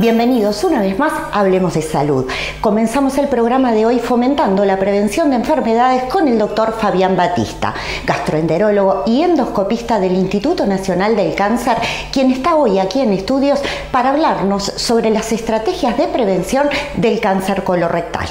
Bienvenidos una vez más Hablemos de Salud. Comenzamos el programa de hoy fomentando la prevención de enfermedades con el doctor Fabián Batista, gastroenterólogo y endoscopista del Instituto Nacional del Cáncer, quien está hoy aquí en estudios para hablarnos sobre las estrategias de prevención del cáncer colorectal.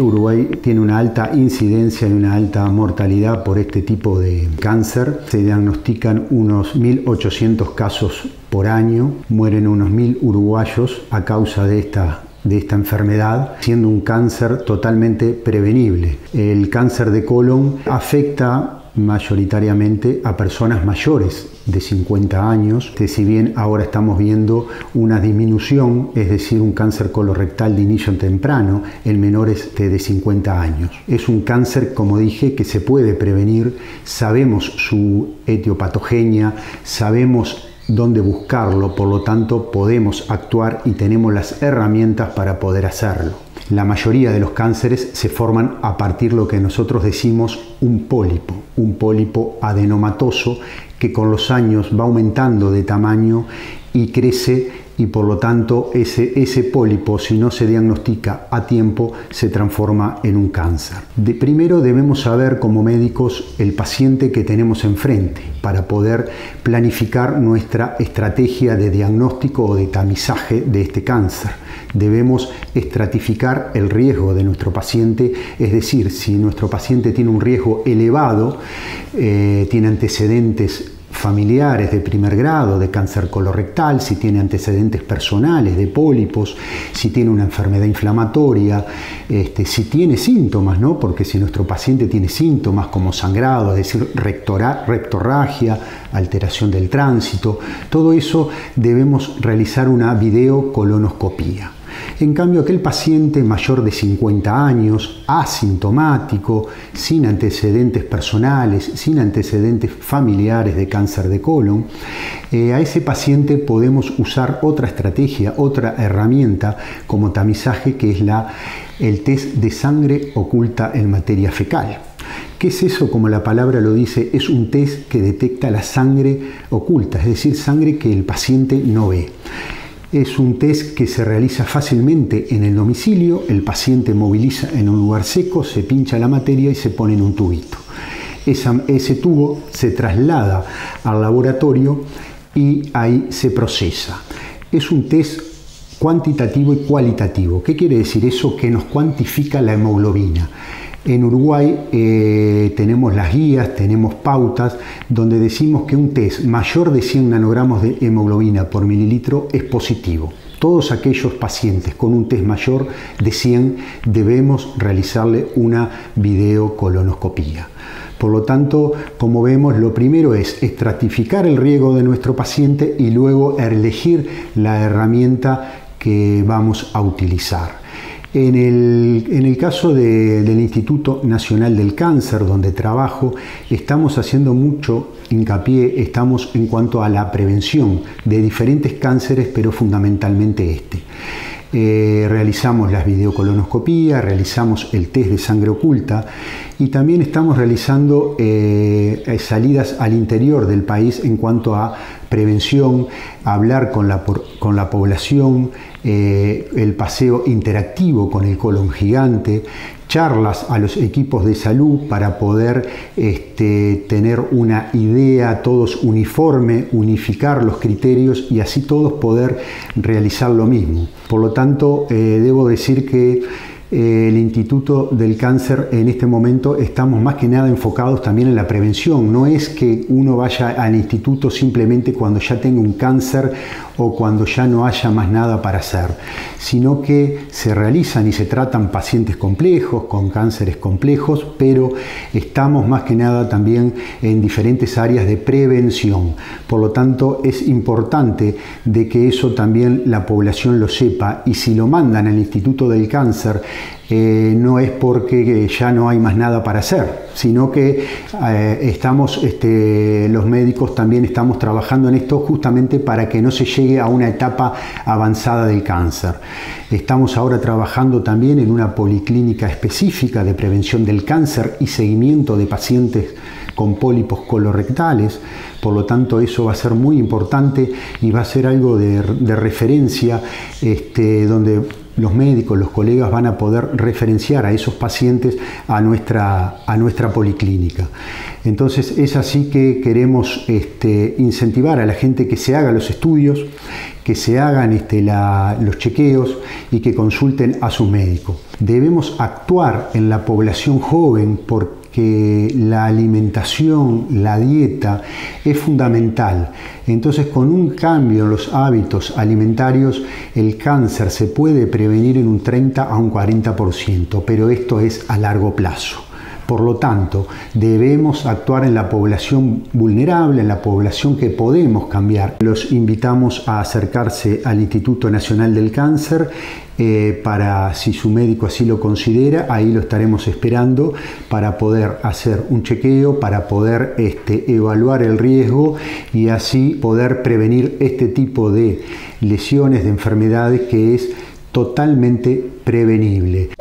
Uruguay tiene una alta incidencia y una alta mortalidad por este tipo de cáncer. Se diagnostican unos 1.800 casos por año, mueren unos 1.000 uruguayos a causa de esta de esta enfermedad, siendo un cáncer totalmente prevenible. El cáncer de colon afecta mayoritariamente a personas mayores de 50 años, que si bien ahora estamos viendo una disminución, es decir, un cáncer colorectal de inicio temprano en menores de 50 años. Es un cáncer, como dije, que se puede prevenir, sabemos su etiopatogenia, sabemos dónde buscarlo, por lo tanto podemos actuar y tenemos las herramientas para poder hacerlo. La mayoría de los cánceres se forman a partir de lo que nosotros decimos un pólipo, un pólipo adenomatoso que con los años va aumentando de tamaño y crece y por lo tanto ese, ese pólipo, si no se diagnostica a tiempo, se transforma en un cáncer. De primero debemos saber como médicos el paciente que tenemos enfrente para poder planificar nuestra estrategia de diagnóstico o de tamizaje de este cáncer. Debemos estratificar el riesgo de nuestro paciente, es decir, si nuestro paciente tiene un riesgo elevado, eh, tiene antecedentes familiares de primer grado de cáncer colorectal, si tiene antecedentes personales de pólipos, si tiene una enfermedad inflamatoria, este, si tiene síntomas, ¿no? porque si nuestro paciente tiene síntomas como sangrado, es decir, rectorragia, alteración del tránsito, todo eso debemos realizar una videocolonoscopía. En cambio, aquel paciente mayor de 50 años, asintomático, sin antecedentes personales, sin antecedentes familiares de cáncer de colon, eh, a ese paciente podemos usar otra estrategia, otra herramienta como tamizaje que es la, el test de sangre oculta en materia fecal. ¿Qué es eso? Como la palabra lo dice, es un test que detecta la sangre oculta, es decir, sangre que el paciente no ve. Es un test que se realiza fácilmente en el domicilio, el paciente moviliza en un lugar seco, se pincha la materia y se pone en un tubito. ese tubo se traslada al laboratorio y ahí se procesa. Es un test cuantitativo y cualitativo. ¿Qué quiere decir eso? Que nos cuantifica la hemoglobina. En Uruguay eh, tenemos las guías, tenemos pautas donde decimos que un test mayor de 100 nanogramos de hemoglobina por mililitro es positivo. Todos aquellos pacientes con un test mayor de 100 debemos realizarle una videocolonoscopía. Por lo tanto, como vemos, lo primero es estratificar el riesgo de nuestro paciente y luego elegir la herramienta que vamos a utilizar. En el, caso del Instituto Nacional del Cáncer, donde trabajo, estamos haciendo mucho hincapié, estamos en cuanto a la prevención de diferentes cánceres, pero fundamentalmente este. Eh, realizamos las videocolonoscopías, realizamos el test de sangre oculta y también estamos realizando eh, salidas al interior del país en cuanto a prevención, hablar con la, con la población, eh, el paseo interactivo con el colon gigante, charlas a los equipos de salud para poder este, tener una idea todos uniforme, unificar los criterios y así todos poder realizar lo mismo. Por lo tanto, eh, debo decir que el Instituto del Cáncer en este momento estamos más que nada enfocados también en la prevención. No es que uno vaya al instituto simplemente cuando ya tenga un cáncer o cuando ya no haya más nada para hacer, sino que se realizan y se tratan pacientes complejos, con cánceres complejos, pero estamos más que nada también en diferentes áreas de prevención. Por lo tanto, es importante de que eso también la población lo sepa y si lo mandan al Instituto del Cáncer, eh, no es porque ya no hay más nada para hacer, sino que eh, estamos, este, los médicos también estamos trabajando en esto justamente para que no se llegue a una etapa avanzada del cáncer. Estamos ahora trabajando también en una policlínica específica de prevención del cáncer y seguimiento de pacientes con pólipos colorectales, por lo tanto eso va a ser muy importante y va a ser algo de, referencia este, donde los médicos, los colegas van a poder referenciar a esos pacientes a nuestra, a nuestra policlínica. Entonces es así que queremos este, incentivar a la gente que se haga los estudios, que se hagan este, los chequeos y que consulten a su médico. Debemos actuar en la población joven porque que la alimentación, la dieta es fundamental. Entonces con un cambio en los hábitos alimentarios el cáncer se puede prevenir en un 30 a un 40%, pero esto es a largo plazo. Por lo tanto, debemos actuar en la población vulnerable, en la población que podemos cambiar. Los invitamos a acercarse al Instituto Nacional del Cáncer eh, para, si su médico así lo considera, ahí lo estaremos esperando para poder hacer un chequeo, para poder este, evaluar el riesgo y así poder prevenir este tipo de lesiones, de enfermedades que es totalmente prevenible.